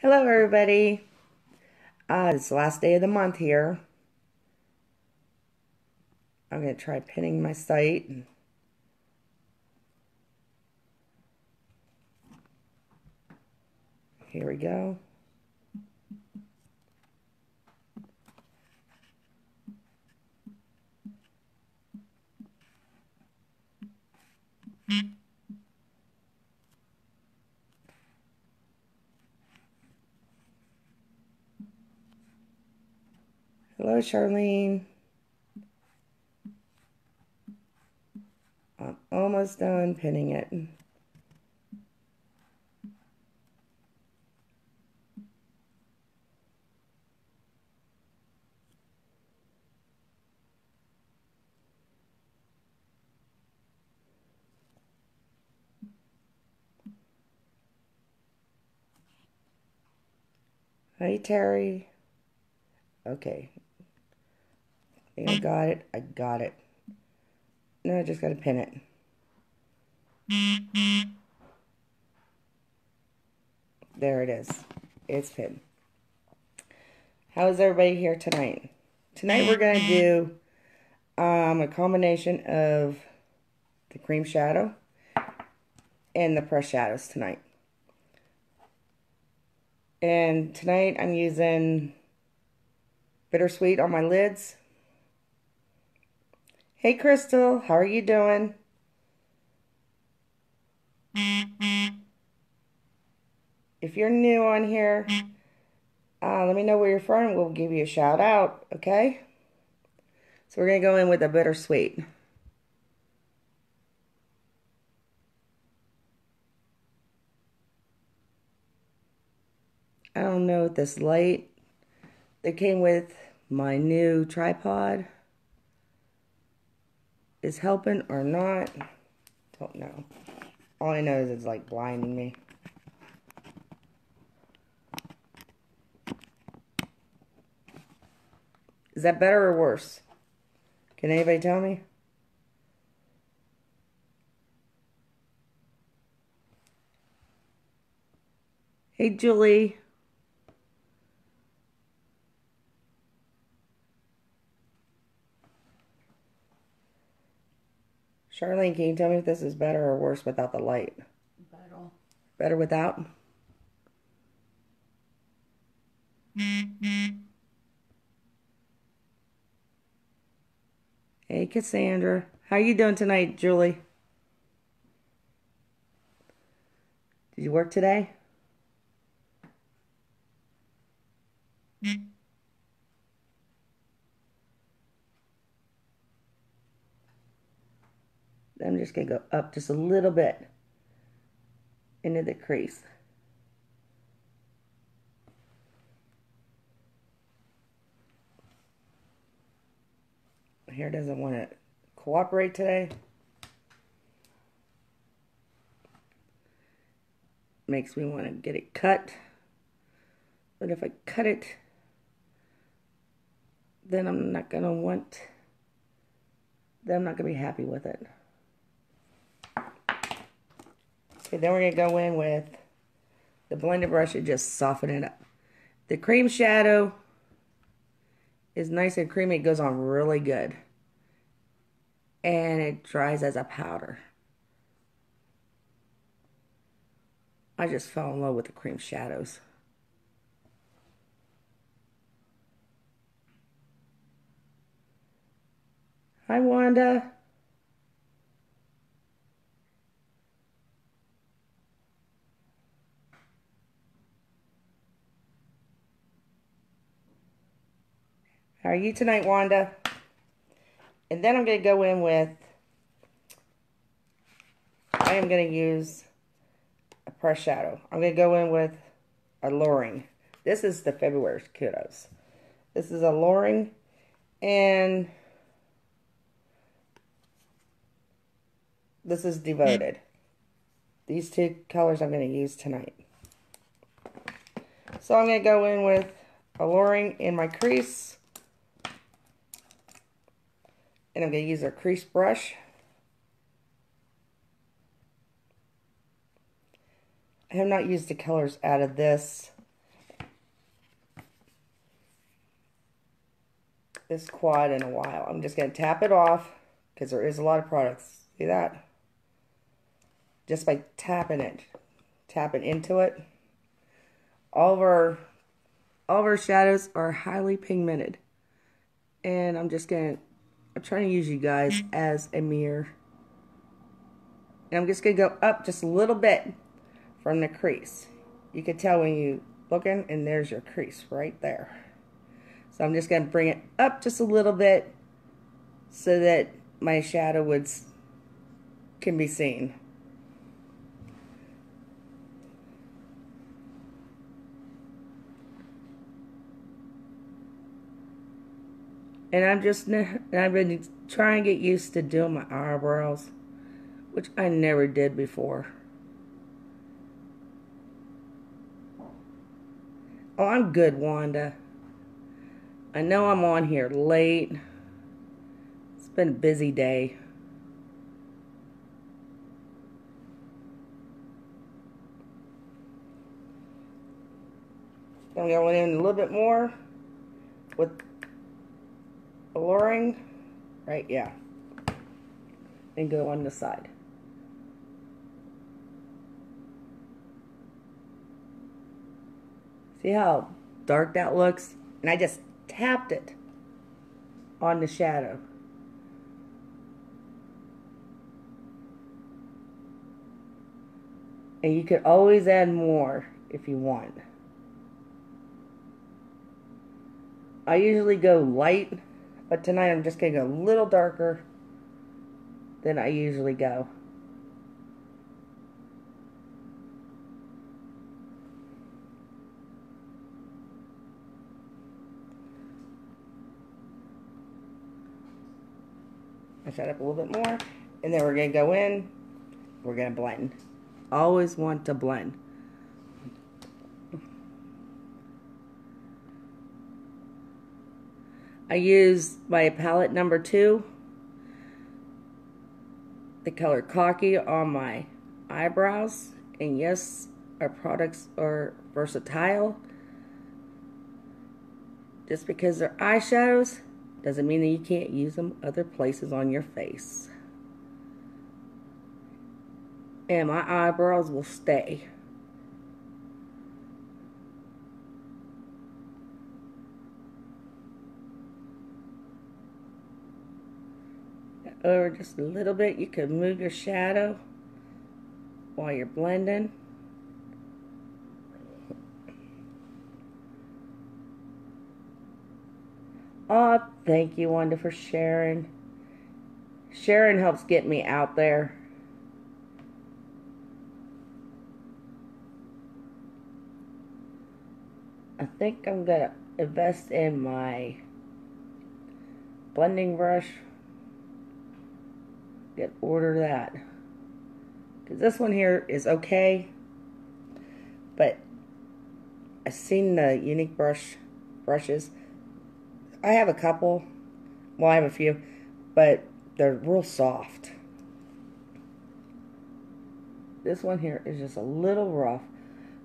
Hello, everybody. Uh, it's the last day of the month here. I'm going to try pinning my site. Here we go. Hello, Charlene. I'm almost done pinning it. Hey, Terry. Okay, I got it. I got it. Now I just got to pin it. There it is. It's pinned. How is everybody here tonight? Tonight we're going to do um, a combination of the cream shadow and the press shadows tonight. And tonight I'm using Bittersweet on my lids Hey, Crystal, how are you doing? If you're new on here, uh, let me know where you're from. We'll give you a shout out, okay? So we're going to go in with a bittersweet. I don't know this light that came with my new tripod is helping or not. Don't know. All I know is it's like blinding me. Is that better or worse? Can anybody tell me? Hey, Julie. Charlene, can you tell me if this is better or worse without the light? Better. Better without? Hey, Cassandra. How you doing tonight, Julie? Did you work today? I'm just going to go up just a little bit into the crease. Hair doesn't want to cooperate today. Makes me want to get it cut. But if I cut it, then I'm not going to want, then I'm not going to be happy with it. Okay, then we're going to go in with the blender brush and just soften it up. The cream shadow is nice and creamy. It goes on really good. And it dries as a powder. I just fell in love with the cream shadows. Hi, Wanda. How are you tonight, Wanda? And then I'm going to go in with, I am going to use a press shadow. I'm going to go in with Alluring. This is the February Kudos. This is Alluring. And this is Devoted. These two colors I'm going to use tonight. So I'm going to go in with Alluring in my crease. And I'm going to use our crease brush. I have not used the colors out of this. This quad in a while. I'm just going to tap it off because there is a lot of products. See that? Just by tapping it. Tapping into it. All of our all of our shadows are highly pigmented. And I'm just going to I'm trying to use you guys as a mirror. And I'm just going to go up just a little bit from the crease. You can tell when you looking and there's your crease right there. So I'm just going to bring it up just a little bit so that my shadow would can be seen. And I'm just, I've been trying to get used to doing my eyebrows, which I never did before. Oh, I'm good, Wanda. I know I'm on here late. It's been a busy day. I'm going in a little bit more with alluring. Right, yeah. And go on the side. See how dark that looks? And I just tapped it on the shadow. And you could always add more if you want. I usually go light, but tonight I'm just going to go a little darker than I usually go. I shut up a little bit more. And then we're going to go in. We're going to blend. Always want to blend. I use my palette number two. The color Cocky on my eyebrows. And yes, our products are versatile. Just because they're eyeshadows doesn't mean that you can't use them other places on your face. And my eyebrows will stay. Over just a little bit, you can move your shadow while you're blending. Oh, thank you, Wanda, for sharing. Sharon helps get me out there. I think I'm going to invest in my blending brush. Get order that. Because this one here is okay. But I've seen the Younique brush brushes I have a couple. Well, I have a few, but they're real soft. This one here is just a little rough.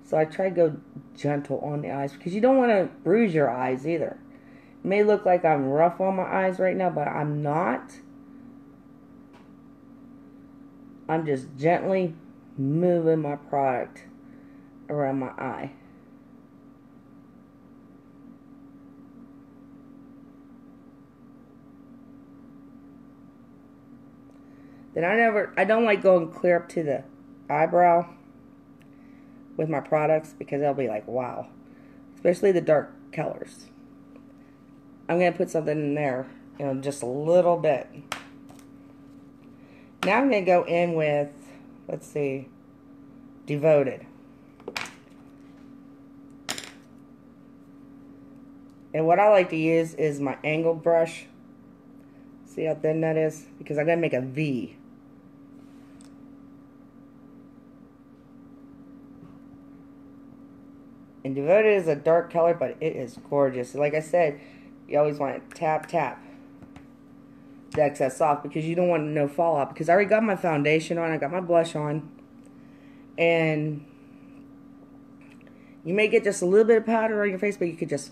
So I try to go gentle on the eyes because you don't want to bruise your eyes either. It may look like I'm rough on my eyes right now, but I'm not. I'm just gently moving my product around my eye. Then I never, I don't like going clear up to the eyebrow with my products because they'll be like, wow. Especially the dark colors. I'm going to put something in there, you know, just a little bit. Now I'm going to go in with, let's see, Devoted. And what I like to use is my angled brush. See how thin that is? Because I'm going to make a V. And Devoted is a dark color, but it is gorgeous. Like I said, you always want to tap, tap the excess off because you don't want no fallout. Because I already got my foundation on, I got my blush on. And you may get just a little bit of powder on your face, but you could just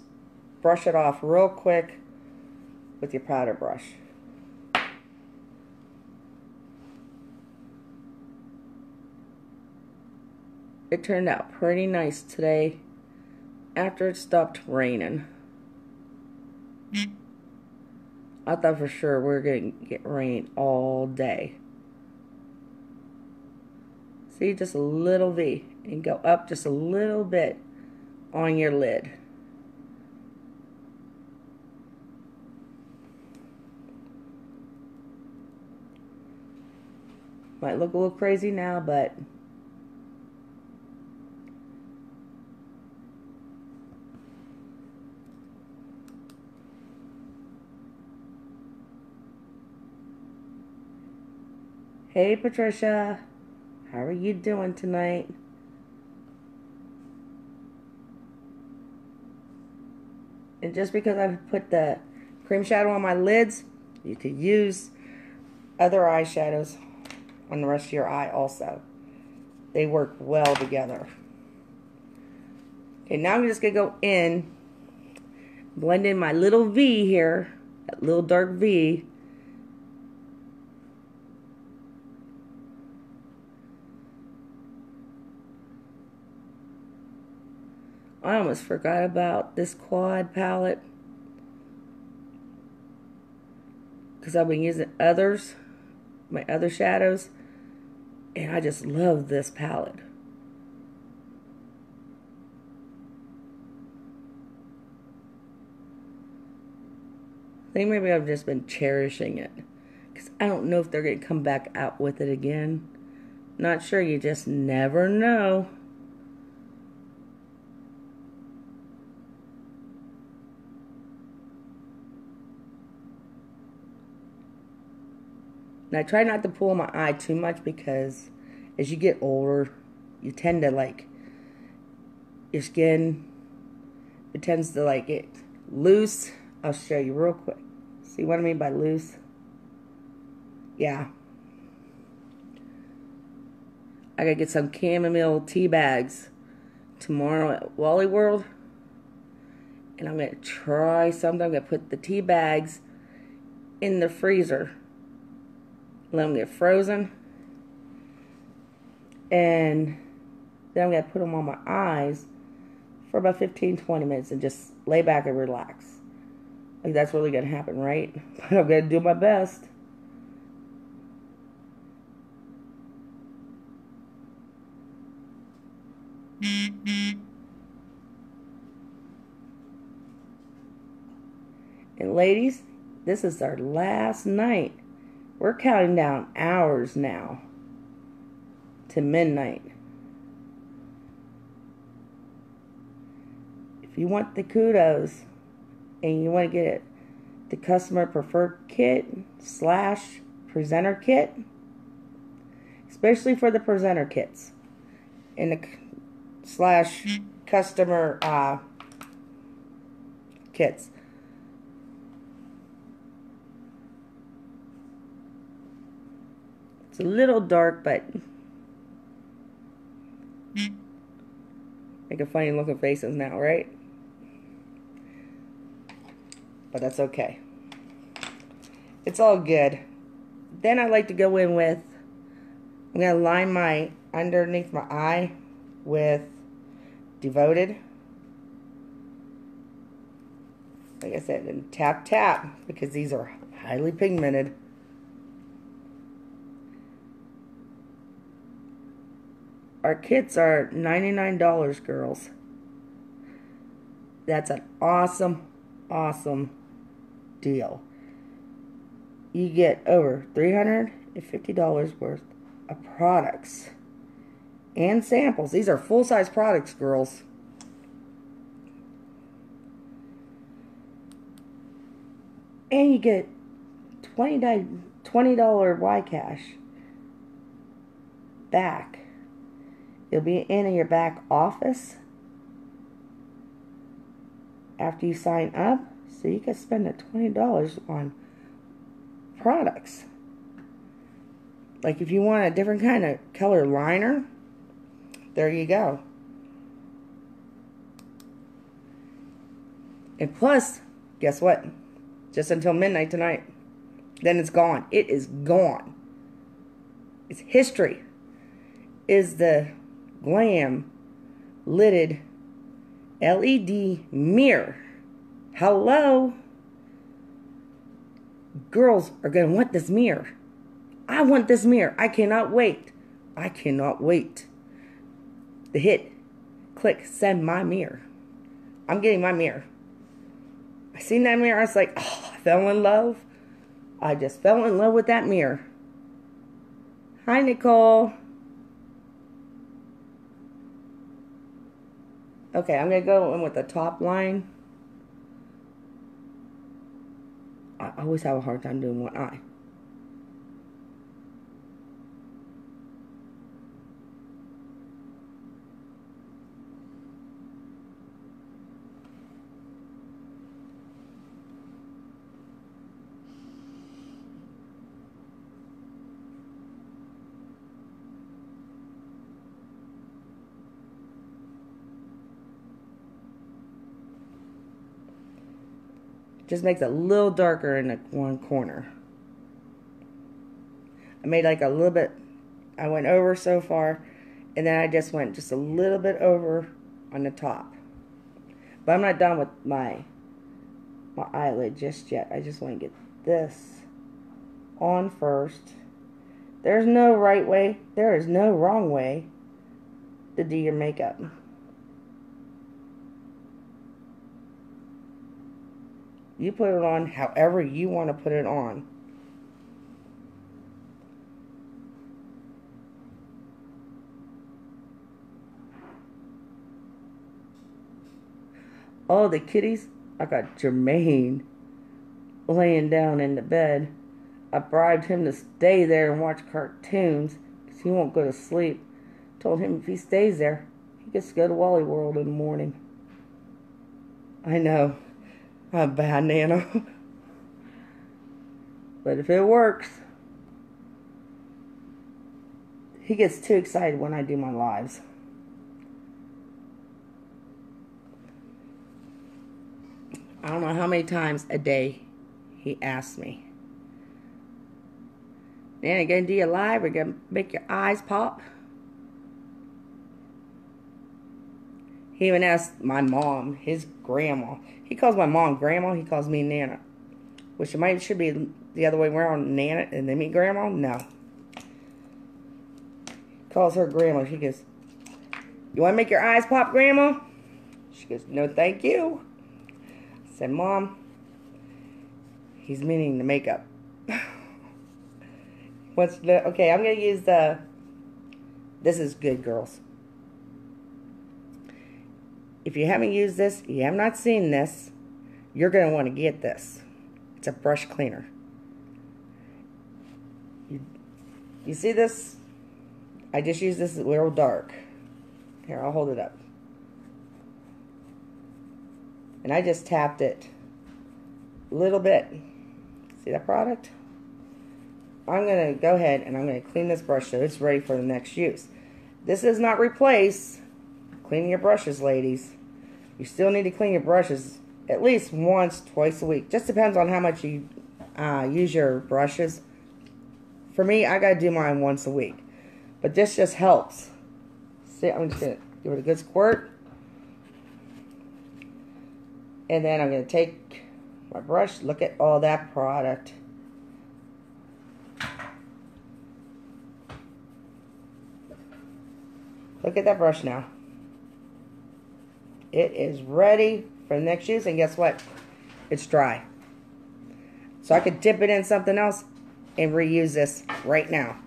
brush it off real quick with your powder brush. It turned out pretty nice today after it stopped raining. I thought for sure we are going to get rain all day. See, just a little V. And go up just a little bit on your lid. Might look a little crazy now, but Hey Patricia, how are you doing tonight? And just because I've put the cream shadow on my lids, you could use other eyeshadows on the rest of your eye also. They work well together. Okay, now I'm just going to go in, blend in my little V here, that little dark V. I almost forgot about this quad palette because I've been using others, my other shadows, and I just love this palette. I think maybe I've just been cherishing it. Because I don't know if they're going to come back out with it again. Not sure. You just never know. And I try not to pull my eye too much because as you get older, you tend to like your skin it tends to like get loose. I'll show you real quick. See what I mean by loose? Yeah. I gotta get some chamomile tea bags tomorrow at Wally World. And I'm gonna try something. I'm gonna put the tea bags in the freezer let them get frozen. And then I'm going to put them on my eyes for about 15 20 minutes and just lay back and relax. Like that's really going to happen, right? But I'm going to do my best. And ladies, this is our last night we're counting down hours now to midnight. If you want the kudos and you want to get it, the customer preferred kit slash presenter kit, especially for the presenter kits and the slash customer uh, kits. It's a little dark, but make a funny looking faces now, right? But that's okay. It's all good. Then I like to go in with, I'm going to line my, underneath my eye with Devoted. Like I said, and tap tap, because these are highly pigmented. Our kits are $99, girls. That's an awesome, awesome deal. You get over $350 worth of products and samples. These are full-size products, girls. And you get $20, $20 Y cash back You'll be in your back office after you sign up, so you can spend the $20 on products. Like if you want a different kind of color liner, there you go. And plus, guess what? just until midnight tonight. Then it's gone. It is gone. It's history. Is the glam lidded LED mirror. Hello? Girls are going to want this mirror. I want this mirror. I cannot wait. I cannot wait. The hit, click, send my mirror. I'm getting my mirror. I seen that mirror. I was like, oh, I fell in love. I just fell in love with that mirror. Hi, Nicole. Okay, I'm going to go in with the top line. I always have a hard time doing one eye. Just makes it a little darker in the one corner. I made like a little bit, I went over so far, and then I just went just a little bit over on the top. But I'm not done with my my eyelid just yet. I just want to get this on first. There's no right way. There is no wrong way to do your makeup. You put it on however you want to put it on. Oh, the kitties. I got Jermaine laying down in the bed. I bribed him to stay there and watch cartoons because he won't go to sleep. Told him if he stays there, he gets to go to Wally World in the morning. I know. A bad nano. but if it works, he gets too excited when I do my lives. I don't know how many times a day he asks me. Nana, gonna do your live? We're gonna make your eyes pop. He even asked my mom, his grandma. He calls my mom grandma. He calls me Nana. Which it might should be the other way around, Nana, and then me grandma. No. Calls her grandma. She goes, "You want to make your eyes pop, grandma?" She goes, "No, thank you." I said, "Mom, he's meaning the makeup." What's the okay? I'm gonna use the. This is good, girls if you haven't used this, you have not seen this, you're going to want to get this. It's a brush cleaner. You, you see this? I just use this little dark. Here, I'll hold it up. And I just tapped it a little bit. See that product? I'm going to go ahead and I'm going to clean this brush so it's ready for the next use. This does not replace Clean your brushes, ladies. You still need to clean your brushes at least once, twice a week. Just depends on how much you uh, use your brushes. For me, I got to do mine once a week. But this just helps. See, I'm just to give it a good squirt. And then I'm going to take my brush, look at all that product. Look at that brush now. It is ready for the next use. And guess what? It's dry. So I could dip it in something else and reuse this right now.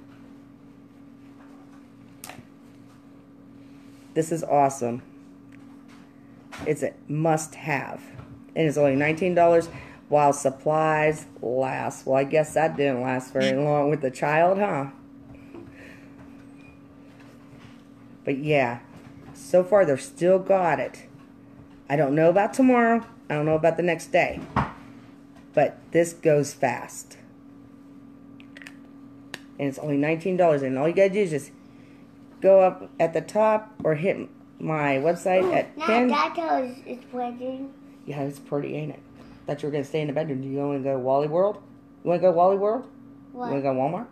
This is awesome. It's a must-have. And it's only $19 while supplies last. Well, I guess that didn't last very long with the child, huh? But yeah, so far they've still got it. I don't know about tomorrow. I don't know about the next day. But this goes fast. And it's only $19. And all you got to do is just go up at the top or hit my website Ooh, at now 10. That is, is pretty. Yeah, it's pretty, ain't it? Thought you were gonna stay in the bedroom. Do you want to go Wally World? You want to go Wally World? What? You want to go Walmart?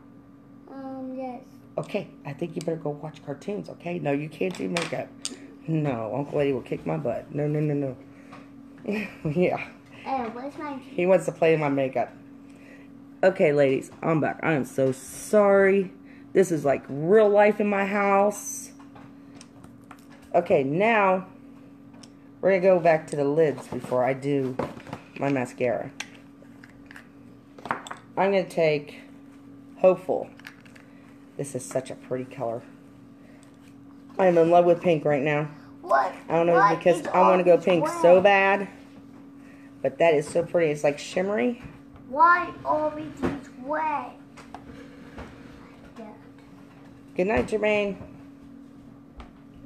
Um, yes. Okay, I think you better go watch cartoons. Okay? No, you can't do makeup. No, Uncle Eddie will kick my butt. No, no, no, no. yeah, where's my he wants to play in my makeup. Okay, ladies, I'm back. I am so sorry. This is like real life in my house. Okay, now we're gonna go back to the lids before I do my mascara. I'm gonna take Hopeful. This is such a pretty color. I am in love with pink right now. What? I don't know because I want to go pink wet? so bad. But that is so pretty. It's like shimmery. Why always is wet? Yeah. Good night, Jermaine.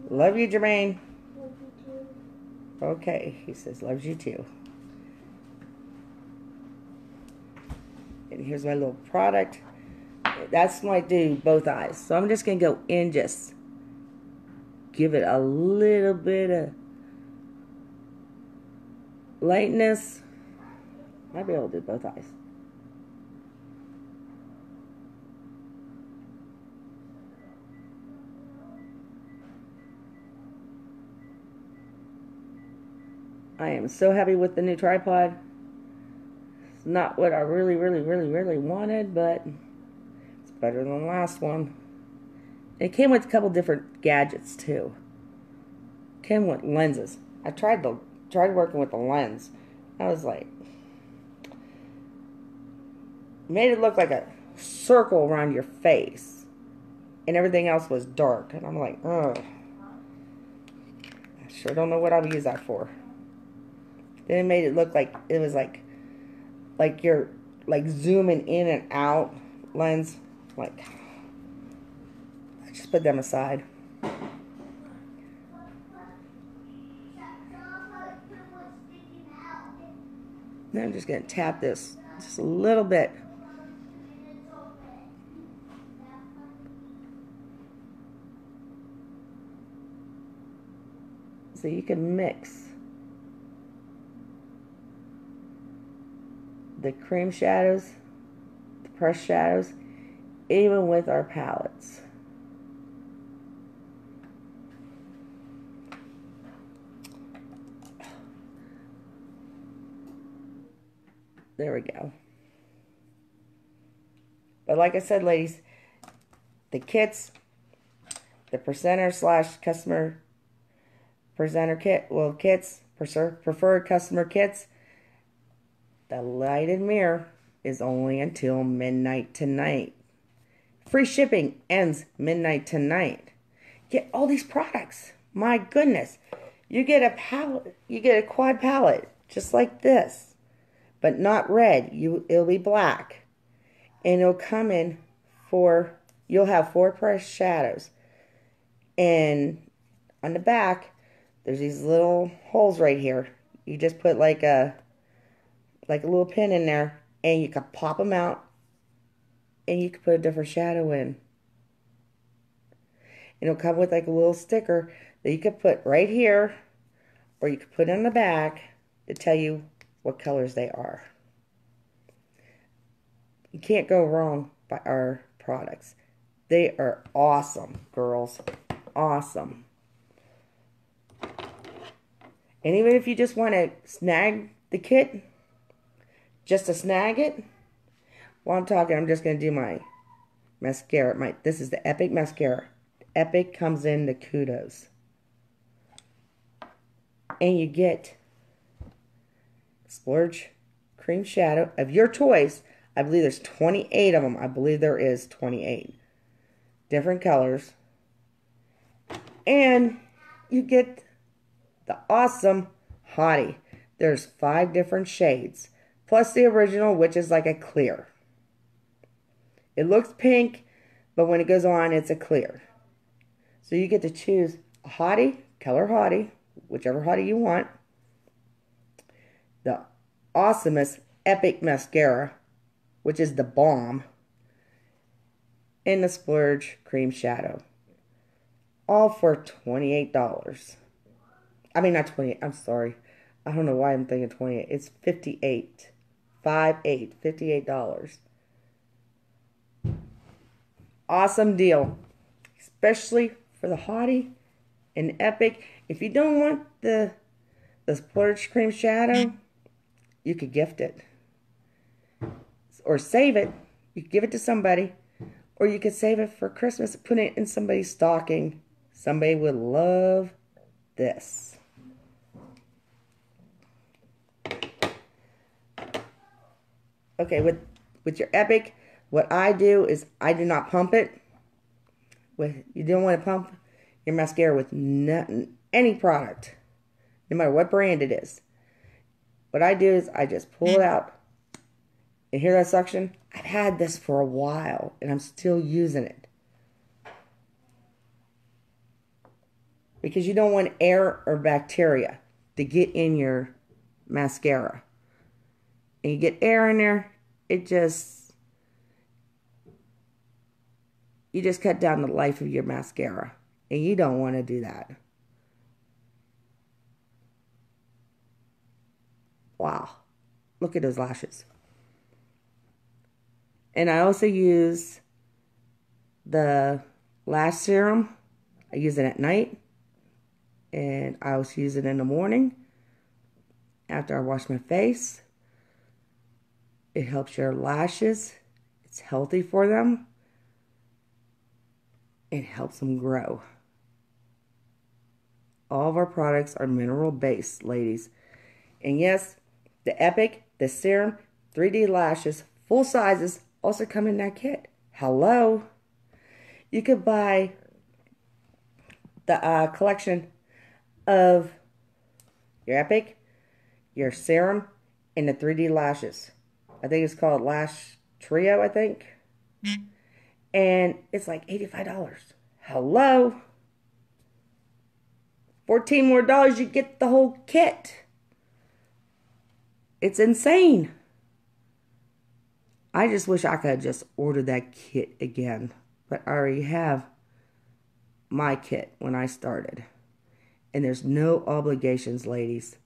Love you, Jermaine. What you do? Okay, he says loves you too. And here's my little product. That's my do both eyes. So I'm just gonna go in just give it a little bit of lightness. Might be able to do both eyes. I am so happy with the new tripod. It's not what I really, really, really, really wanted, but it's better than the last one. It came with a couple different gadgets too. Came with lenses. I tried the tried working with the lens. I was like made it look like a circle around your face. And everything else was dark. And I'm like, ugh. I sure don't know what I'll use that for. Then it made it look like it was like like you're like zooming in and out lens. Like I just put them aside. I'm just gonna tap this just a little bit. So you can mix the cream shadows, the pressed shadows, even with our palettes. There we go. But like I said, ladies, the kits, the presenter slash customer presenter kit, well, kits, prefer- preferred customer kits, the lighted mirror is only until midnight tonight. Free shipping ends midnight tonight. Get all these products. My goodness. You get a palette, you get a quad palette just like this, but not red. You it'll be black. And it'll come in for you'll have four pressed shadows. And on the back, there's these little holes right here. You just put like a like a little pin in there and you can pop them out and you can put a different shadow in. And it'll come with like a little sticker that you could put right here or you could put in the back to tell you what colors they are. You can't go wrong by our products. They are awesome, girls. Awesome. And even if you just want to snag the kit, just to snag it, while I'm talking, I'm just going to do my mascara. My This is the Epic Mascara. Epic comes in the kudos. And you get Splurge Cream Shadow of your choice. I believe there's 28 of them. I believe there is 28 different colors. And you get the awesome Hottie. There's five different shades, plus the original, which is like a clear. It looks pink, but when it goes on, it's a clear. So you get to choose a Hottie, color Hottie, whichever Hottie you want. Awesomest Epic Mascara, which is the bomb. And the Splurge Cream Shadow. All for $28. I mean, not 20 I'm sorry. I don't know why I'm thinking 28. It's 58. 5 8 $58. Awesome deal. Especially for the Hottie and Epic. If you don't want the the Splurge cream shadow, you could gift it. Or save it. You could give it to somebody. Or you could save it for Christmas, put it in somebody's stocking. Somebody would love this. Okay, with with your Epic, what I do is I do not pump it. With you don't want to pump your mascara with nothing, any product, no matter what brand it is. What I do is I just pull it out. And hear that suction? I've had this for a while and I'm still using it. Because you don't want air or bacteria to get in your mascara. And you get air in there, it just you just cut down the life of your mascara. And you don't want to do that. Wow. Look at those lashes. And I also use the lash serum. I use it at night. And I also use it in the morning after I wash my face. It helps your lashes. It's healthy for them. It helps them grow. All of our products are mineral based, ladies. And yes, the Epic, the Serum, 3D Lashes, full sizes also come in that kit. Hello. You could buy the uh, collection of your Epic, your Serum, and the 3D Lashes. I think it's called Lash Trio, I think. And it's like $85. Hello. 14 more dollars, you get the whole kit. It's insane. I just wish I could just order that kit again. But I already have my kit when I started. And there's no obligations, ladies.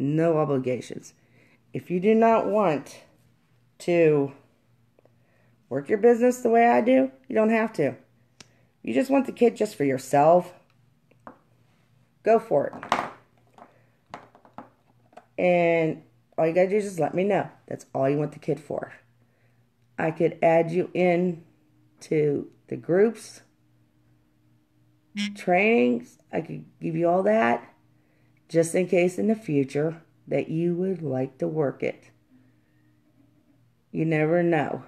No obligations. If you do not want to work your business the way I do, you don't have to. You just want the kit just for yourself, go for it. And all you gotta do is just let me know. That's all you want the kit for. I could add you in to the groups, mm-hmm. trainings. I could give you all that just in case in the future that you would like to work it. You never know.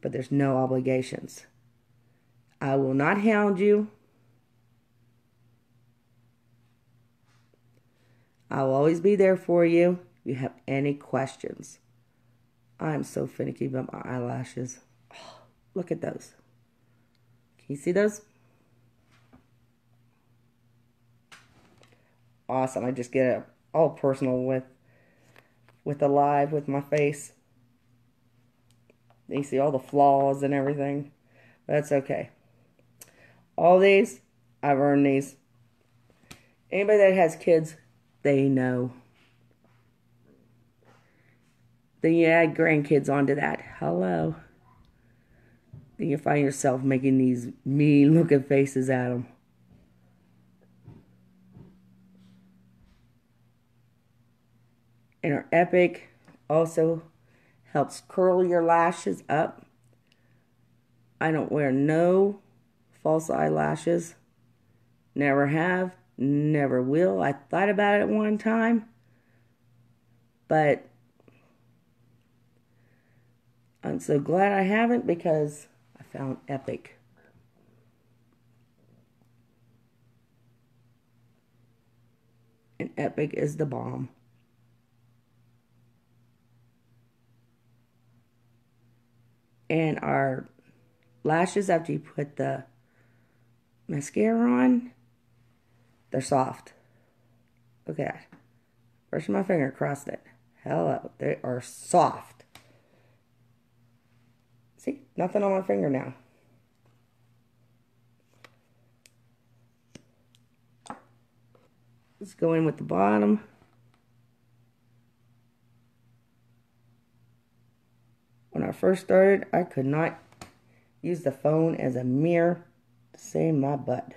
But there's no obligations. I will not hound you. I'll always be there for you if you have any questions. I'm so finicky about my eyelashes. Oh, look at those. Can you see those? Awesome. I just get all personal with with the live with my face. You see all the flaws and everything. That's okay. All these, I've earned these. Anybody that has kids, they know. Then you add grandkids onto that. Hello. Then you find yourself making these mean looking faces at them. And our Epic also helps curl your lashes up. I don't wear no false eyelashes. Never have, never will. I thought about it one time, but I'm so glad I haven't because I found Epic. And Epic is the bomb. And our lashes, after you put the mascara on, they're soft. Look at that. Brushing my finger across it. Hello. They are soft. See? Nothing on my finger now. Let's go in with the bottom. When I first started, I could not use the phone as a mirror to save my butt.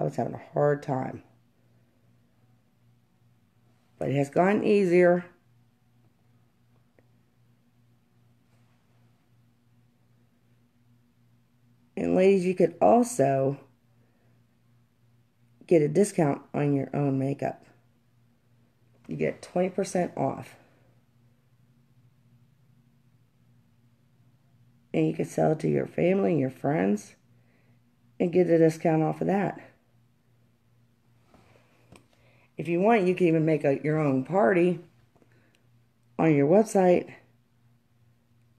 I was having a hard time. But it has gotten easier. And ladies, you could also get a discount on your own makeup. You get 20% off. And you can sell it to your family and your friends and get a discount off of that. If you want, you can even make a, your own party on your website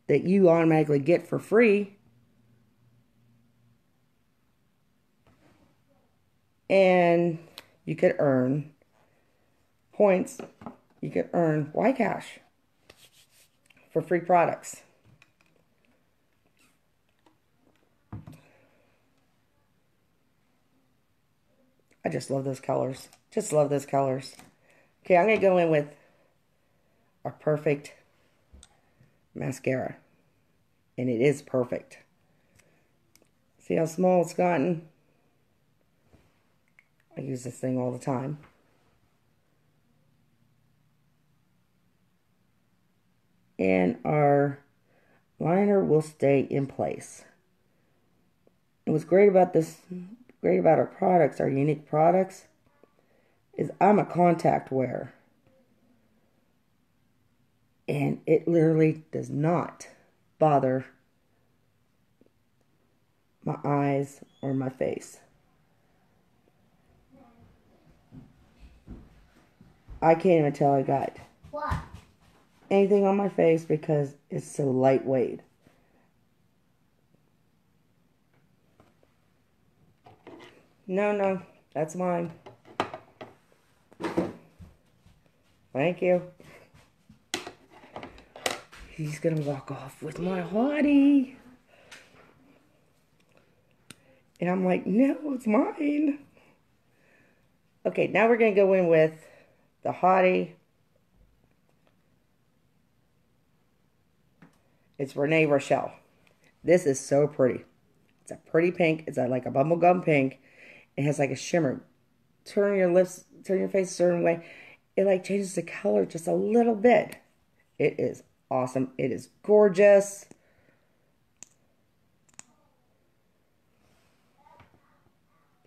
that you automatically get for free and you could earn points. You could earn Y Cash for free products. I just love those colors. Just love those colors. Okay, I'm going to go in with our perfect mascara. And it is perfect. See how small it's gotten? I use this thing all the time. And our liner will stay in place. And what's great about this, great about our products, our unique products, is I'm a contact wearer. And it literally does not bother my eyes or my face. I can't even tell I got What? anything on my face because it's so lightweight. No, no, that's mine. Thank you. He's gonna walk off with my hottie. And I'm like, no, it's mine. Okay, now we're gonna go in with the hottie. It's Renee Rochelle. This is so pretty. It's a pretty pink. It's a, like a bubblegum pink. It has like a shimmer. Turn your lips, turn your face a certain way. It like changes the color just a little bit. It is awesome. It is gorgeous.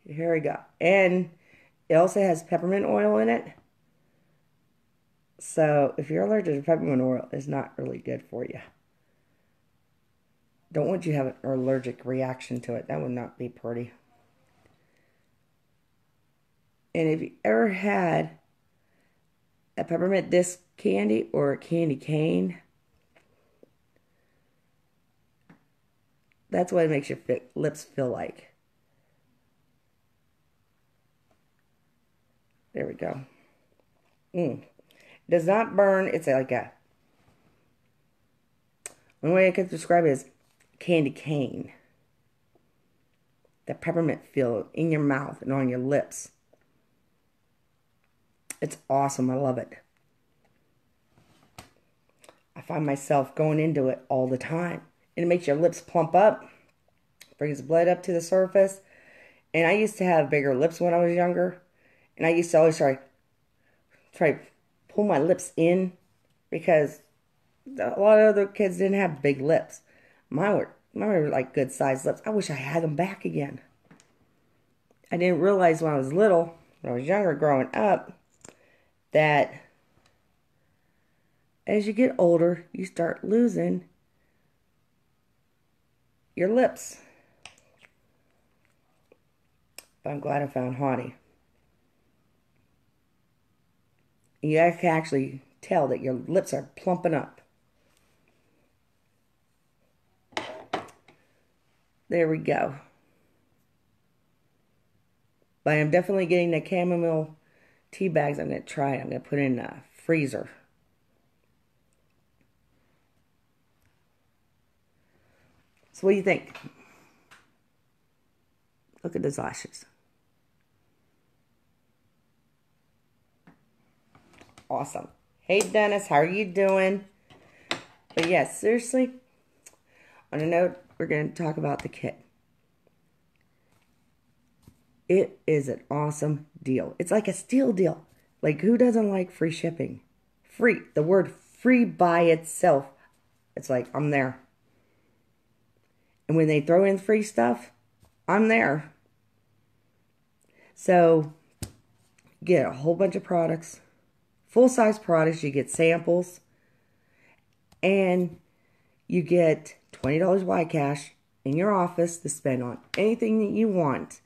Here we go. And it also has peppermint oil in it. So if you're allergic to peppermint oil, it's not really good for you. Don't want you to have an allergic reaction to it. That would not be pretty. And if you ever had a peppermint disc candy or a candy cane, that's what it makes your lips feel like. There we go. Mm. Does not burn. It's like a. One way I could describe it is candy cane. The peppermint feel in your mouth and on your lips. It's awesome. I love it. I find myself going into it all the time. And it makes your lips plump up, brings blood up to the surface. And I used to have bigger lips when I was younger. And I used to always try, try pull my lips in because a lot of other kids didn't have big lips. Mine were, mine were like good sized lips. I wish I had them back again. I didn't realize when I was little, when I was younger growing up, that as you get older, you start losing your lips. But I'm glad I found Hottie. You can actually tell that your lips are plumping up. There we go. But I'm definitely getting the chamomile tea bags. I'm going to try. I'm going to put in a freezer. So what do you think? Look at those lashes. awesome. Hey, Dennis, how are you doing? But yes, yeah, seriously, on a note, we're going to talk about the kit. It is an awesome deal. It's like a steal deal. Like, who doesn't like free shipping? Free. The word free by itself. It's like, I'm there. And when they throw in free stuff, I'm there. So, get a whole bunch of products, full size products. You get samples, and you get $20 Y cash in your office to spend on anything that you want.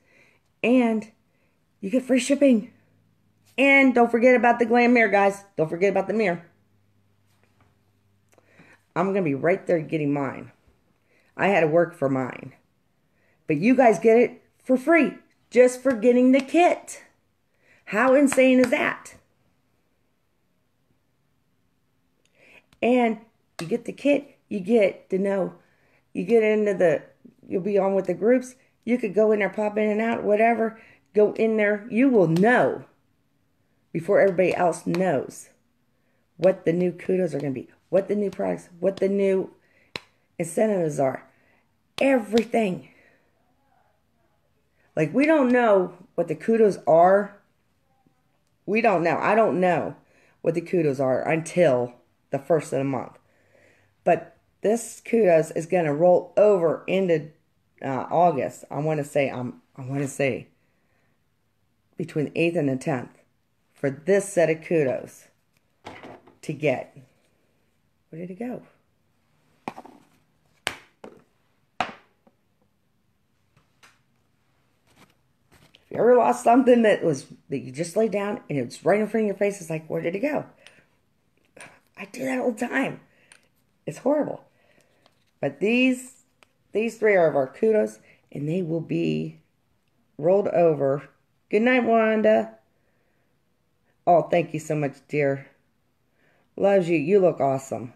And you get free shipping. And don't forget about the glam mirror, guys. Don't forget about the mirror. I'm going to be right there getting mine. I had to work for mine. But you guys get it for free just for getting the kit. How insane is that? And you get the kit, you get to know, you get into the, you'll be on with the groups. You could go in there, pop in and out, whatever. Go in there. You will know before everybody else knows what the new kudos are going to be, what the new products, what the new incentives are. Everything. Like, we don't know what the kudos are. We don't know. I don't know what the kudos are until the first of the month. But this kudos is going to roll over into uh, August. I want to say um, I want to say between the 8th and the 10th for this set of kudos to get. Where did it go? If you ever lost something that was that you just laid down and it's right in front of your face, it's like, where did it go? I do that all the time. It's horrible. But these these three are of our kudos, and they will be rolled over. Good night, Wanda. Oh, thank you so much, dear. Loves you. You look awesome.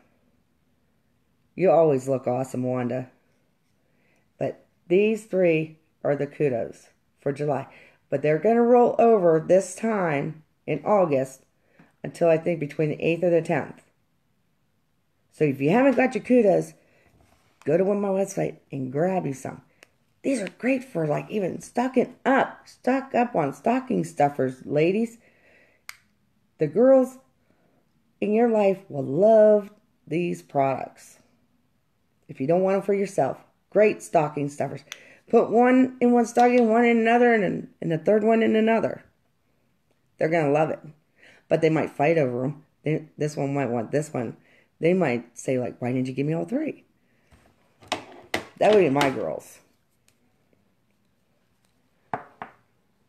You always look awesome, Wanda. But these three are the kudos for July. But they're going to roll over this time in August until I think between the 8th or the 10th. So if you haven't got your kudos, go to one of my website and grab you some. These are great for like even stocking up, stock up on stocking stuffers, ladies. The girls in your life will love these products. If you don't want them for yourself, great stocking stuffers. Put one in one stocking, one in another, and, and the third one in another. They're going to love it. But they might fight over them. They, this one might want this one. They might say, like, why didn't you give me all three? That would be my girls.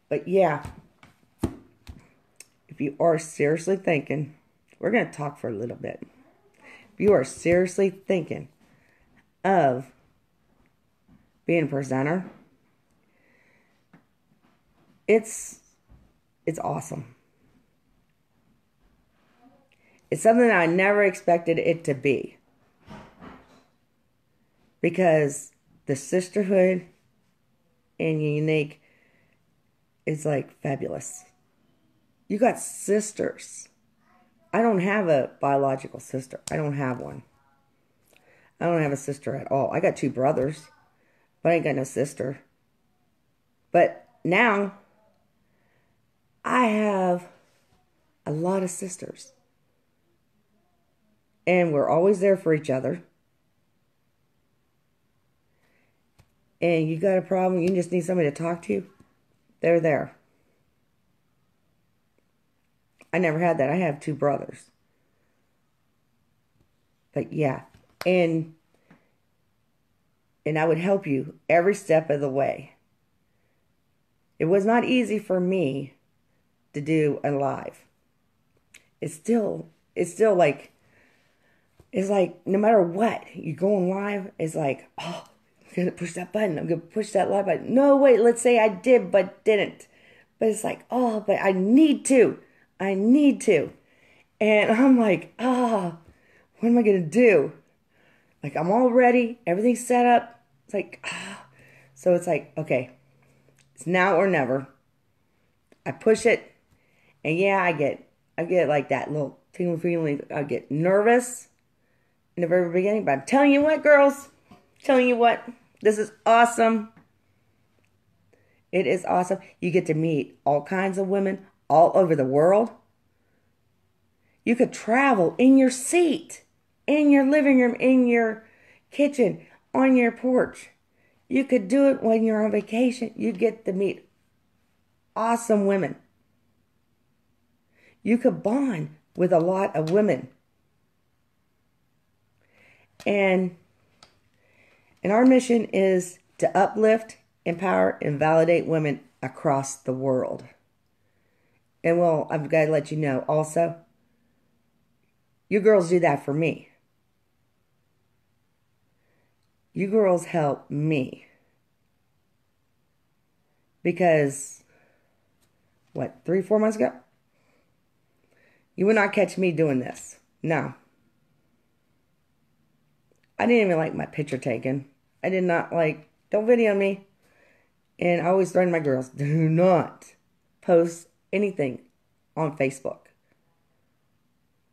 But yeah, if you are seriously thinking, we're going to talk for a little bit. If you are seriously thinking of being a presenter, it's it's awesome. It's something I never expected it to be because the sisterhood and Younique is like fabulous. You got sisters. I don't have a biological sister. I don't have one. I don't have a sister at all. I got two brothers, but I ain't got no sister. But now I have a lot of sisters. And we're always there for each other. And you got a problem, you just need somebody to talk to, they're there. I never had that. I have two brothers. But yeah, and and I would help you every step of the way. It was not easy for me to do a live. It's still it's still like it's like no matter what, you're going live, it's like, oh, gonna push that button. I'm gonna push that live button. No, wait, let's say I did but didn't. But it's like, oh, but I need to. I need to. And I'm like, ah, oh, what am I gonna do? Like I'm all ready, everything's set up. It's like, ah. Oh. So it's like, okay, it's now or never. I push it, and yeah, I get I get like that little tingle feeling. I get nervous in the very beginning, but I'm telling you what, girls, telling you what, this is awesome. It is awesome. You get to meet all kinds of women all over the world. You could travel in your seat, in your living room, in your kitchen, on your porch. You could do it when you're on vacation. You get to meet awesome women. You could bond with a lot of women. And and our mission is to uplift, empower, and validate women across the world. And well, I've got to let you know also, you girls do that for me. You girls help me. Because, what, three, four months ago? You would not catch me doing this. No. I didn't even like my picture taken. I did not like, don't video me. And I always threaten my girls, do not post anything on Facebook.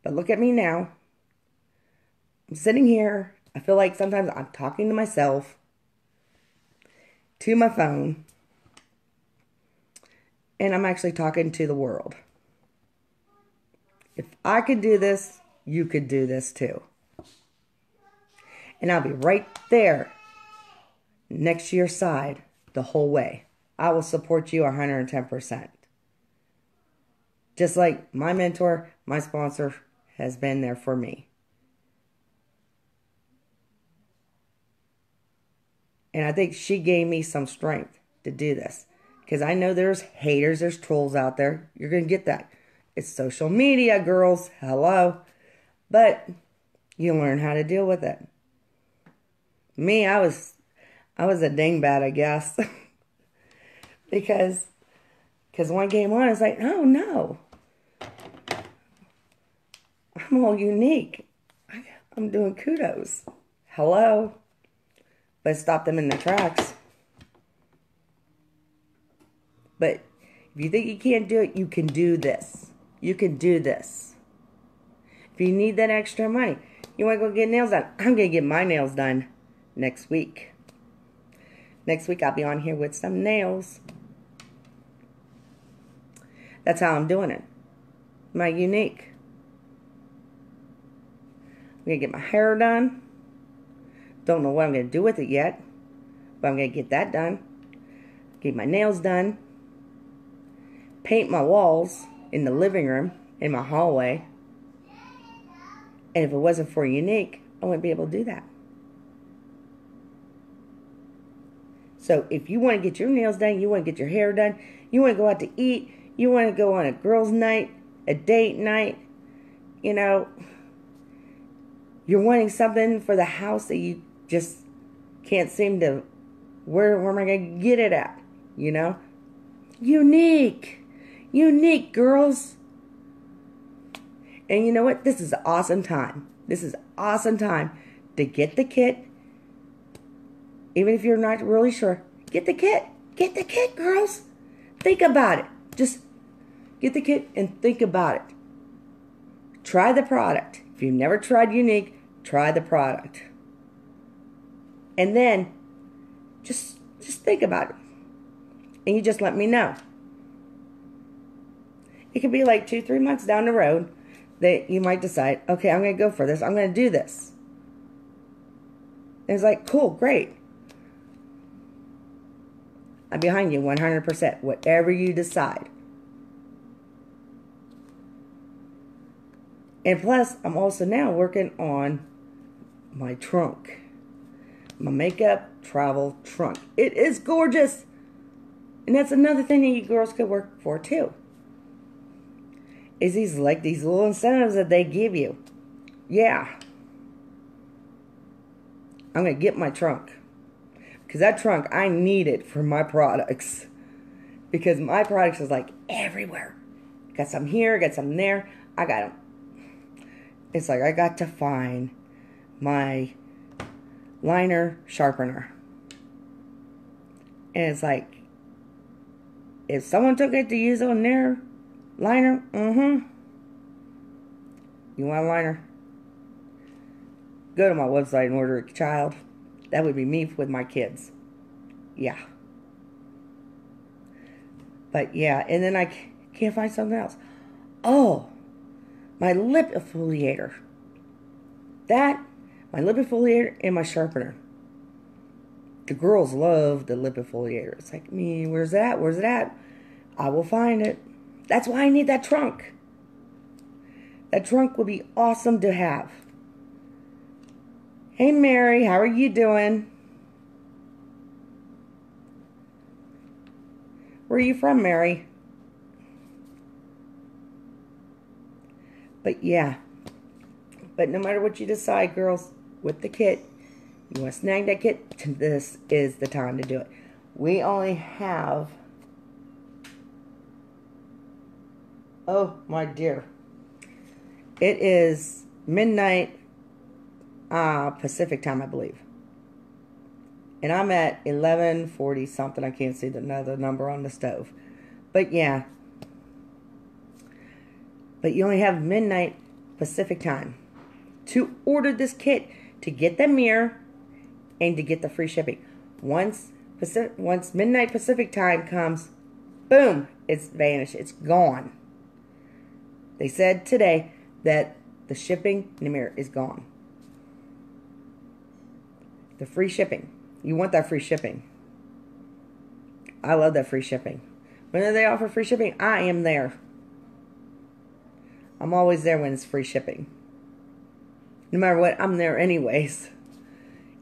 But look at me now. I'm sitting here. I feel like sometimes I'm talking to myself, to my phone, and I'm actually talking to the world. If I could do this, you could do this too. And I'll be right there next to your side the whole way. I will support you 110%. Just like my mentor, my sponsor has been there for me. And I think she gave me some strength to do this. Because I know there's haters, there's trolls out there. You're going to get that. It's social media, girls. Hello. But you learn how to deal with it. Me, I was I was a dingbat, I guess. because because one came on, it's like, oh no. I'm all unique. I'm doing kudos. Hello. But stop them in their tracks. But if you think you can't do it, you can do this. You can do this. If you need that extra money, you want to go get nails done. I'm going to get my nails done next week. Next week, I'll be on here with some nails. That's how I'm doing it. My Younique. I'm going to get my hair done. Don't know what I'm going to do with it yet, but I'm going to get that done. Get my nails done. Paint my walls in the living room, in my hallway. And if it wasn't for Younique, I wouldn't be able to do that. So if you want to get your nails done, you want to get your hair done, you want to go out to eat, you want to go on a girls' night, a date night, you know, you're wanting something for the house that you just can't seem to, where, where am I going to get it at? You know? Younique. Younique, girls. And you know what? This is an awesome time. This is awesome time to get the kit. Even if you're not really sure, get the kit. Get the kit, girls. Think about it. Just get the kit and think about it. Try the product. If you've never tried Younique, try the product. And then just just think about it. And you just let me know. It could be like two, three months down the road that you might decide, okay, I'm going to go for this. I'm going to do this. And it's like, cool, great. I'm behind you 100%, whatever you decide. And plus, I'm also now working on my trunk. My makeup travel trunk. It is gorgeous. And that's another thing that you girls could work for too is these like these little incentives that they give you. Yeah. I'm going to get my trunk. Because that trunk, I need it for my products. Because my products is like everywhere. Got some here, got some there. I got them. It's like I got to find my liner sharpener. And it's like, if someone took it to use on their liner, mm-hmm. You want a liner? Go to my website and order a child. That would be me with my kids. Yeah. But yeah, and then I can't find something else. Oh, my lip exfoliator. That, my lip exfoliator and my sharpener. The girls love the lip exfoliator. It's like, me, where's that? Where's it at? I will find it. That's why I need that trunk. That trunk would be awesome to have. Hey, Mary, how are you doing? Where are you from, Mary? But yeah. But no matter what you decide, girls, with the kit, you want to snag that kit, this is the time to do it. We only have... Oh, my dear. It is midnight uh, Pacific time, I believe and I'm at 1140 something. I can't see the another number on the stove. But yeah. But you only have midnight Pacific time to order this kit to get the mirror and to get the free shipping. Once Pacific, once midnight Pacific time comes, boom, it's vanished. It's gone. They said today that the shipping in the mirror is gone. The free shipping. You want that free shipping. I love that free shipping. When they offer free shipping, I am there. I'm always there when it's free shipping. No matter what, I'm there anyways.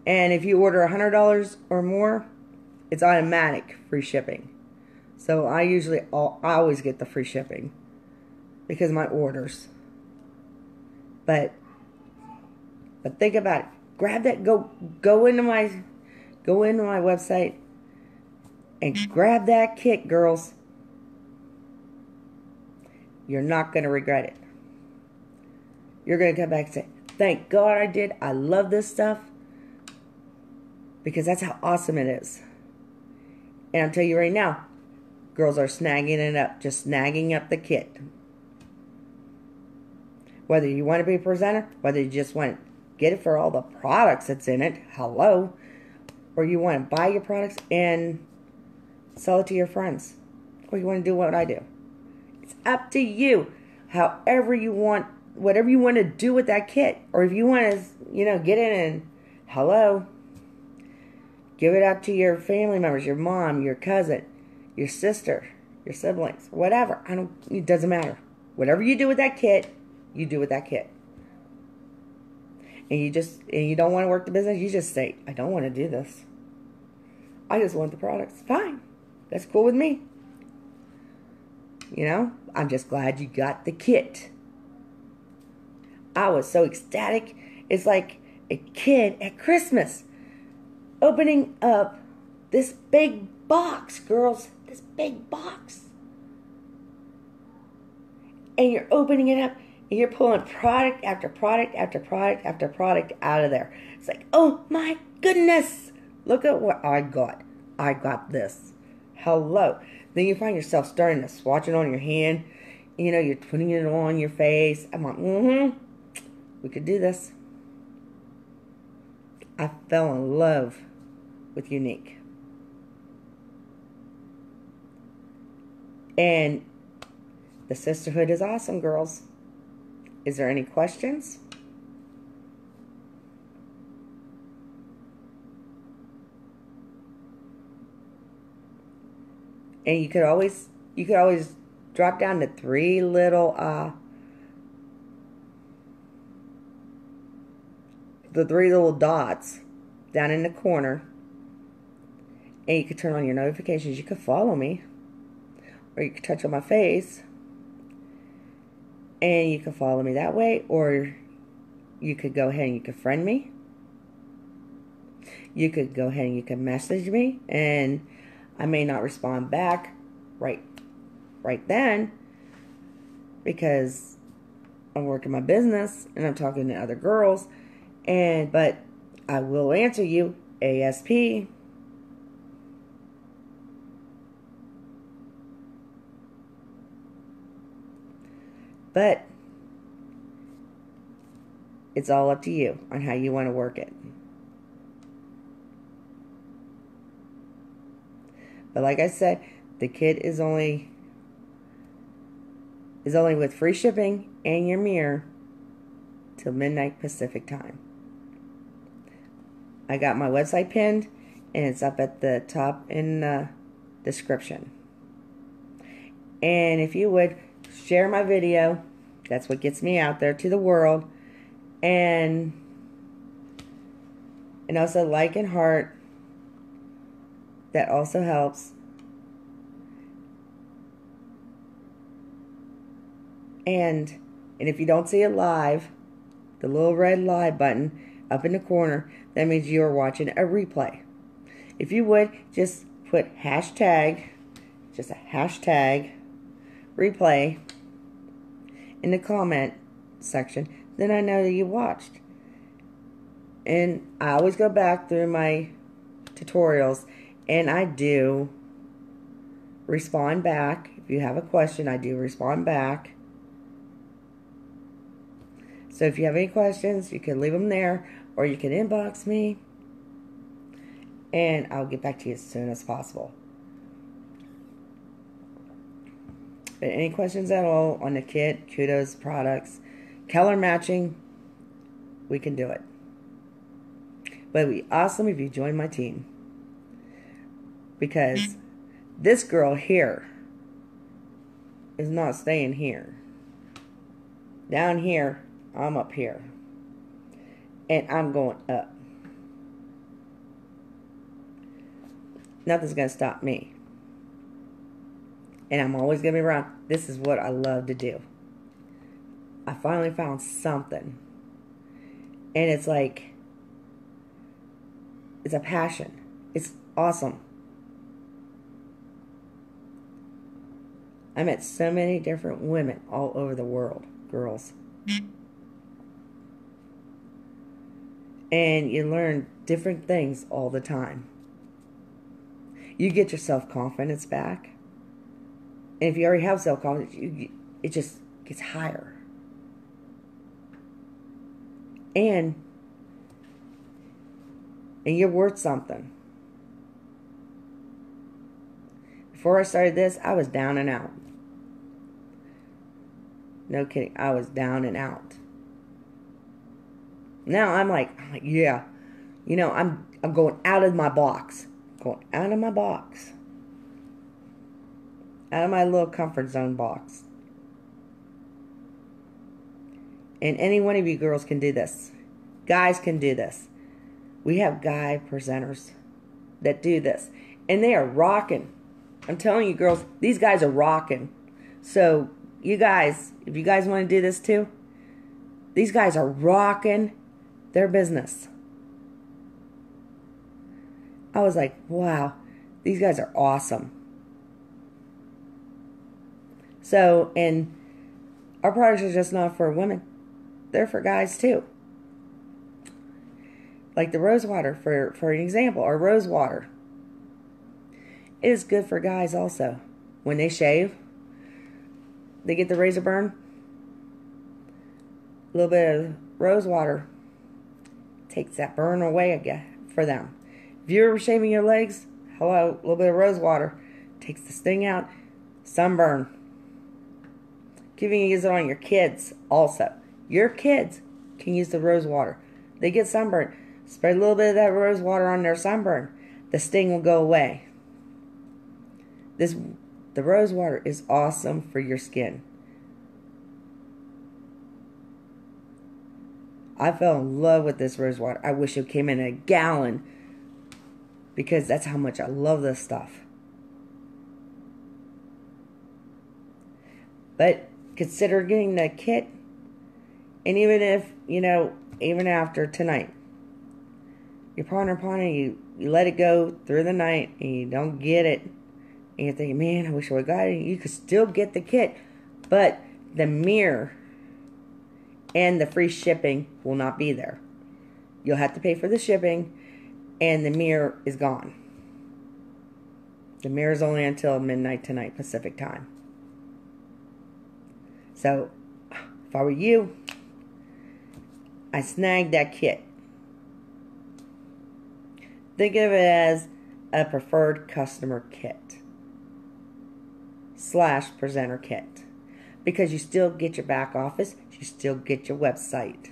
And if you order $100 or more, it's automatic free shipping. So I usually I always get the free shipping because my orders. But but think about it. Grab that go go into my Go into my website and grab that kit, girls. You're not going to regret it. You're going to come back and say, Thank God I did. I love this stuff. Because that's how awesome it is. And I'll tell you right now, girls are snagging it up, just snagging up the kit. Whether you want to be a presenter, whether you just want get it for all the products that's in it, hello or you want to buy your products and sell it to your friends, or you want to do what I do. It's up to you. However you want, whatever you want to do with that kit, or if you want to, you know, get in and hello, give it out to your family members, your mom, your cousin, your sister, your siblings, whatever. I don't. It doesn't matter. Whatever you do with that kit, you do with that kit and you just and you don't want to work the business, you just say, I don't want to do this. I just want the products. Fine. That's cool with me. You know, I'm just glad you got the kit. I was so ecstatic. It's like a kid at Christmas opening up this big box, girls. This big box. And you're opening it up you're pulling product after product after product after product out of there. It's like, oh my goodness, look at what I got. I got this. Hello. Then you find yourself starting to swatch it on your hand. You know, you're putting it on your face. I'm like, mm-hmm. We could do this. I fell in love with Younique. And the sisterhood is awesome, girls. Is there any questions? And you could always you could always drop down to three little uh the three little dots down in the corner and you could turn on your notifications. You could follow me or you could touch on my face and you can follow me that way or you could go ahead and you could friend me. You could go ahead and you can message me and I may not respond back right right then because I'm working my business and I'm talking to other girls. And but I will answer you ASP But It's all up to you on how you want to work it. But like I said, the kit is only is only with free shipping and your mirror till midnight Pacific time. I got my website pinned and it's up at the top in the description. And if you would share my video, that's what gets me out there to the world. And and also like and heart. That also helps. And and if you don't see it live, the little red live button up in the corner, that means you are watching a replay. If you would just put hashtag, just a hashtag replay in the comment section, then I know that you watched. And I always go back through my tutorials and I do respond back. If you have a question, I do respond back. So if you have any questions, you can leave them there or you can inbox me and I'll get back to you as soon as possible. But any questions at all on the kit, kudos, products, color matching, we can do it. But it'd be awesome if you join my team. Because this girl here is not staying here. Down here, I'm up here. And I'm going up. Nothing's going to stop me. And I'm always going to be around. This is what I love to do. I finally found something. And it's like, it's a passion. It's awesome. I met so many different women all over the world, girls. And you learn different things all the time. You get your self confidence back. And if you already have self confidence, it just gets higher. And and you're worth something. Before I started this, I was down and out. No kidding. I was down and out. Now I'm like, I'm like, yeah, you know, I'm I'm going out of my box, going out of my box, out of my little comfort zone box. And any one of you girls can do this. Guys can do this. We have guy presenters that do this, and they are rocking. I'm telling you, girls, these guys are rocking. So you guys, if you guys want to do this too, these guys are rocking their business. I was like, wow, these guys are awesome. So, and our products are just not for women, they're for guys too. Like the rose water, for, for an example, or rose water. It is good for guys also. When they shave, they get the razor burn. A little bit of rose water takes that burn away again for them. If you're shaving your legs, hello, a little bit of rose water takes the sting out. Sunburn. You can use it on your kids also. Your kids can use the rose water. They get sunburned. Spread a little bit of that rose water on their sunburn. The sting will go away. This the rose water is awesome for your skin. I fell in love with this rose water. I wish it came in a gallon because that's how much I love this stuff. But consider getting the kit. And even if, you know, even after tonight, you're pondering, pondering, you, you let it go through the night and you don't get it. And you're thinking, man, I wish I would got it. You could still get the kit. But the mirror and the free shipping will not be there. You'll have to pay for the shipping, and the mirror is gone. The mirror is only until midnight tonight Pacific time. So, if I were you, I snagged that kit. Think of it as a preferred customer kit slash presenter kit because you still get your back office, you still get your website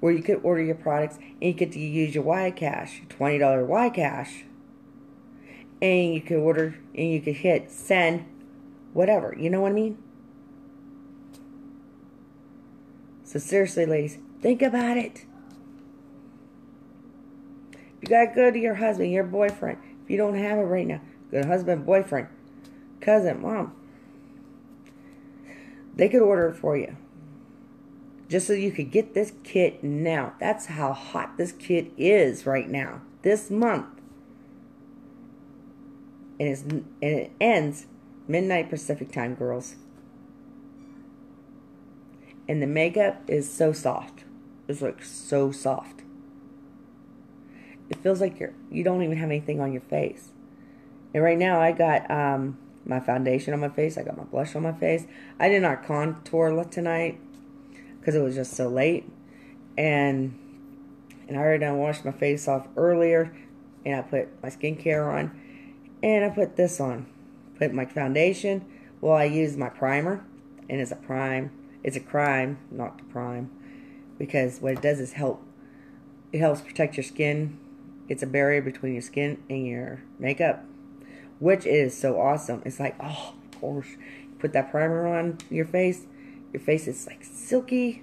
where you could order your products and you get to use your YCash, $20 Y Cash, And you could order and you could hit send, whatever. You know what I mean? So seriously, ladies, think about it. You gotta go to your husband, your boyfriend. If you don't have it right now, good husband, boyfriend, cousin, mom. They could order it for you. Just so you could get this kit now. That's how hot this kit is right now. This month. And, and it ends midnight Pacific time, girls. And the makeup is so soft. It's like so soft. It feels like you're you don't even have anything on your face. And right now I got um, my foundation on my face. I got my blush on my face. I did not contour tonight because it was just so late. And and I already done washed my face off earlier. And I put my skincare on. And I put this on. Put my foundation. Well, I used my primer. And it's a prime. It's a crime, not to prime. Because what it does is help. It helps protect your skin it's a barrier between your skin and your makeup, which is so awesome. It's like, oh, of course, you put that primer on your face, your face is like silky.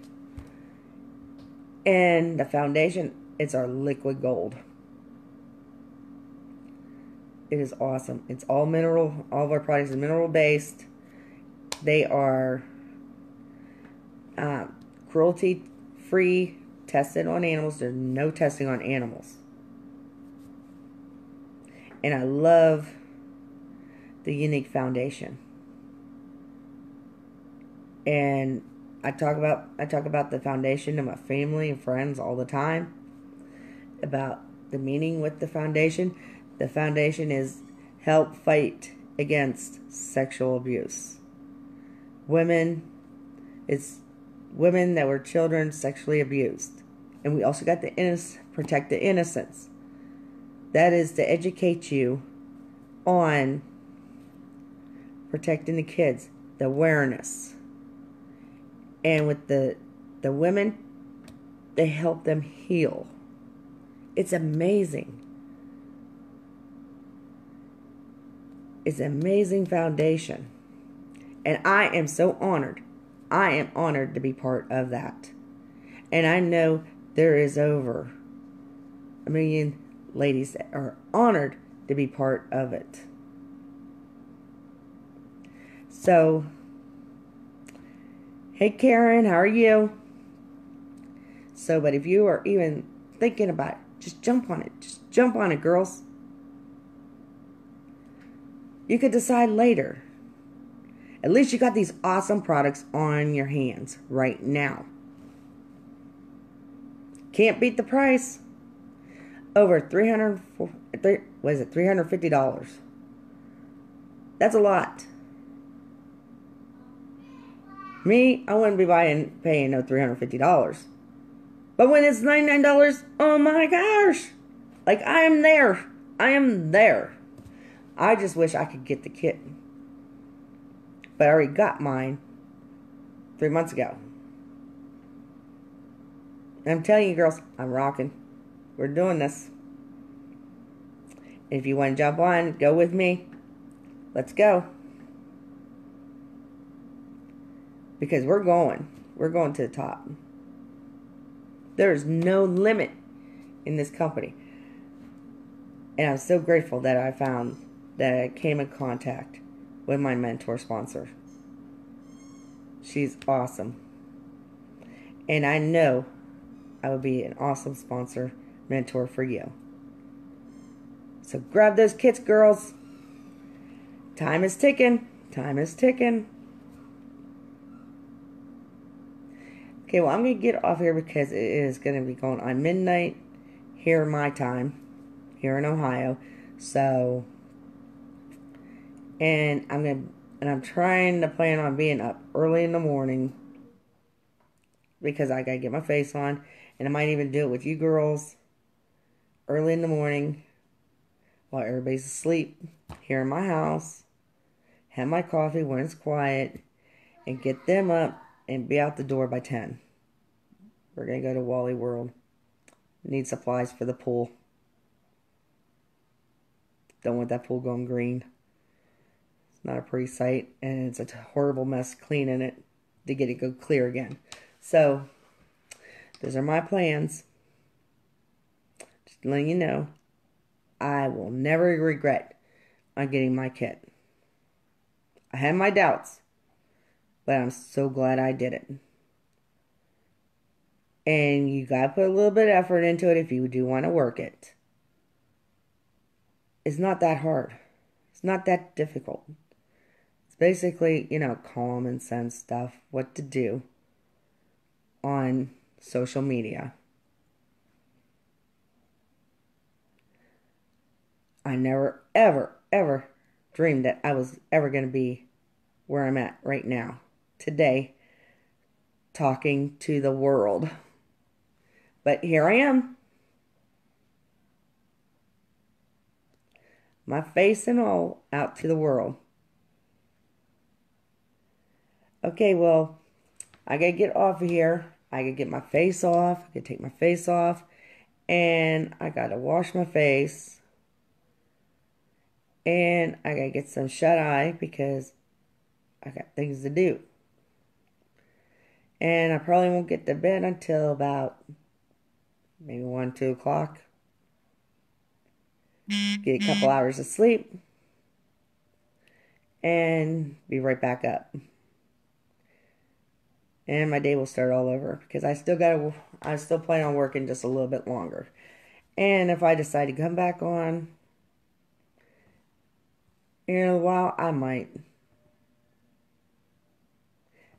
And the foundation, it's our liquid gold. It is awesome. It's all mineral. All of our products are mineral based. They are uh, cruelty free, tested on animals. There's no testing on animals and I love the Younique foundation. And I talk about I talk about the foundation to my family and friends all the time about the meaning with the foundation. The foundation is help fight against sexual abuse. Women it's women that were children sexually abused. And we also got the innocence protect the innocence. That is to educate you on protecting the kids, the awareness. And with the the women, they help them heal. It's amazing. It's an amazing foundation. And I am so honored. I am honored to be part of that. And I know there is over a million ladies that are honored to be part of it. So, hey Karen, how are you? So, but if you are even thinking about it, just jump on it. Just jump on it, girls. You could decide later. At least you got these awesome products on your hands right now. Can't beat the price. Over 300 what is it $350 that's a lot. Me i wouldn't be buying paying no $350 but when it's $99 oh my gosh. Like i am there. I am there. I just wish i could get the kit but i already got mine three months ago and i'm telling you girls i'm rocking we're doing this. If you want to jump on, go with me. Let's go. Because we're going. We're going to the top. There is no limit in this company. And I'm so grateful that I found that I came in contact with my mentor sponsor. She's awesome. And I know I would be an awesome sponsor mentor for you. So grab those kits, girls. Time is ticking. Time is ticking. Okay, well, I'm going to get off here because it is going to be going on midnight here in my time, here in Ohio. So, and I'm to, and I'm trying to plan on being up early in the morning because I gotta get my face on, and I might even do it with you girls early in the morning while everybody's asleep here in my house. Have my coffee when it's quiet, and get them up and be out the door by ten. We're gonna go to Wally World. Need supplies for the pool. Don't want that pool going green. Not a pretty sight, and it's a horrible mess cleaning it to get it go clear again. So, those are my plans. Just letting you know, I will never regret on getting my kit. I had my doubts, but I'm so glad I did it. And you got to put a little bit of effort into it if you do want to work it. It's not that hard. It's not that difficult. Basically, you know, common sense stuff, what to do on social media. I never, ever, ever dreamed that I was ever going to be where I'm at right now, today, talking to the world. But here I am. My face and all out to the world. Okay, well, I gotta get off of here. I gotta get my face off. I gotta take my face off. And I gotta wash my face. And I gotta get some shut eye because I got things to do. And I probably won't get to bed until about maybe 1, 2 o'clock. Get a couple mm-hmm. hours of sleep. And be right back up. And my day will start all over because I still got I still plan on working just a little bit longer. And if I decide to come back on in a while, I might.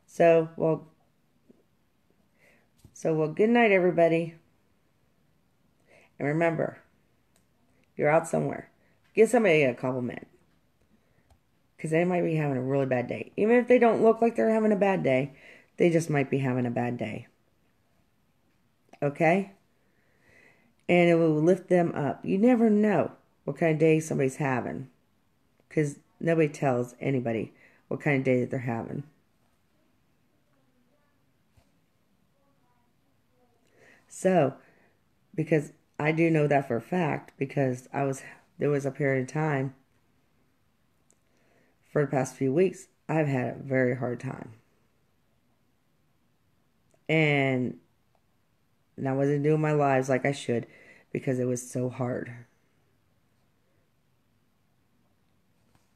So, well, so, well, good night, everybody. And remember, you're out somewhere, give somebody a compliment. Because they might be having a really bad day. Even if they don't look like they're having a bad day, they just might be having a bad day. Okay? And it will lift them up. You never know what kind of day somebody's having. Because nobody tells anybody what kind of day that they're having. So, because I do know that for a fact, because I was there was a period of time for the past few weeks I've had a very hard time, and and I wasn't doing my lives like I should because it was so hard.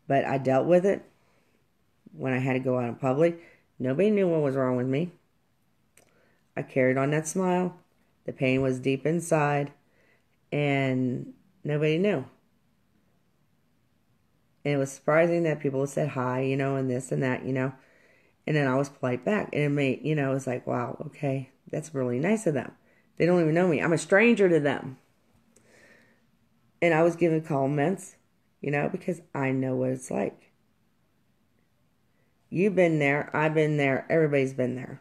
But I dealt with it when I had to go out in public. Nobody knew what was wrong with me. I carried on that smile. The pain was deep inside, and nobody knew. And it was surprising that people said hi, you know, and this and that, you know. And then I was polite back. And it made, you know, it was like, wow, okay, that's really nice of them. They don't even know me. I'm a stranger to them. And I was giving comments, you know, because I know what it's like. You've been there. I've been there. Everybody's been there.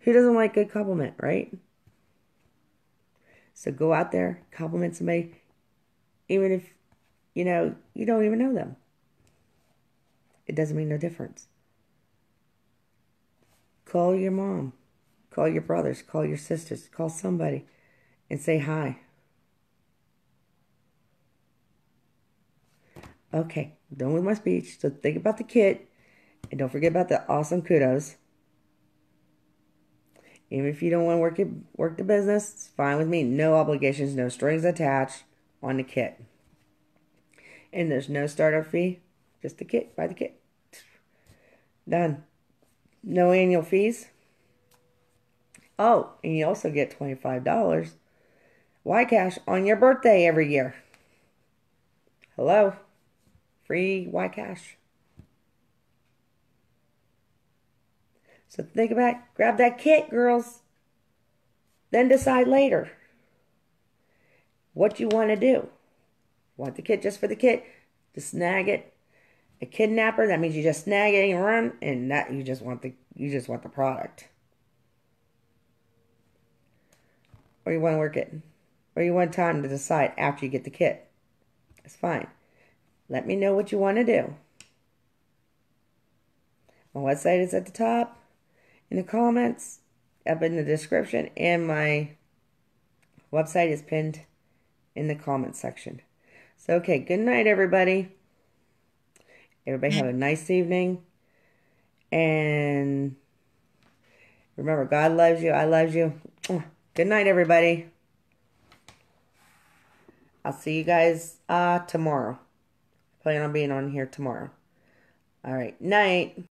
Who doesn't like a compliment, right? So go out there, compliment somebody, even if, you know, you don't even know them. It doesn't make no difference. Call your mom, call your brothers, call your sisters, call somebody and say hi. Okay, done with my speech. So think about the kit and don't forget about the awesome kudos. Even if you don't want to work it, work the business, it's fine with me. No obligations, no strings attached on the kit. And there's no startup fee, just the kit, buy the kit. Done. No annual fees. Oh, and you also get $25 Y Cash on your birthday every year. Hello? Free Y Cash. So think about grab that kit, girls. Then decide later what you want to do. Want the kit just for the kit? To snag it. A kitnapper, that means you just snag it and run, and that you just want the you just want the product. or you want to work it, or you want time to decide after you get the kit. It's fine. Let me know what you want to do. My website is at the top, in the comments, up in the description, and my website is pinned in the comment section. So, okay, good night, everybody. Everybody have a nice evening. And remember, God loves you. I love you. Good night, everybody. I'll see you guys uh, tomorrow. Plan on being on here tomorrow. All right. Night.